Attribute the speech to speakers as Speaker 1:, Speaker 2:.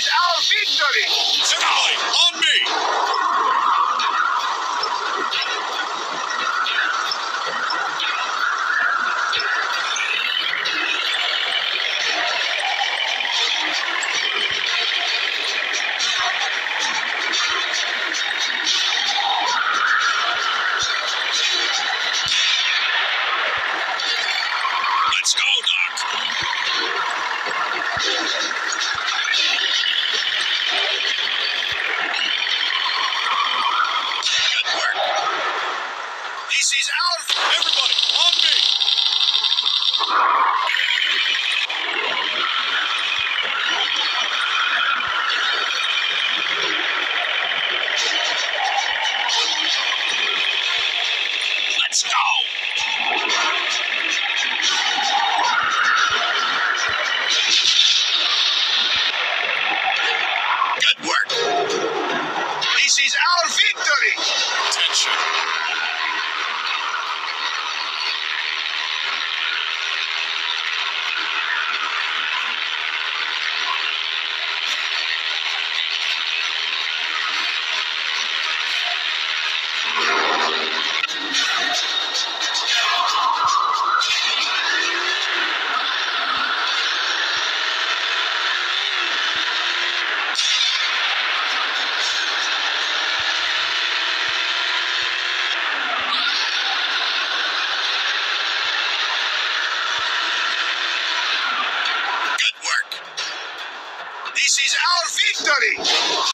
Speaker 1: is our victory. Victory.
Speaker 2: Attention. Good